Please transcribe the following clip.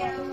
you.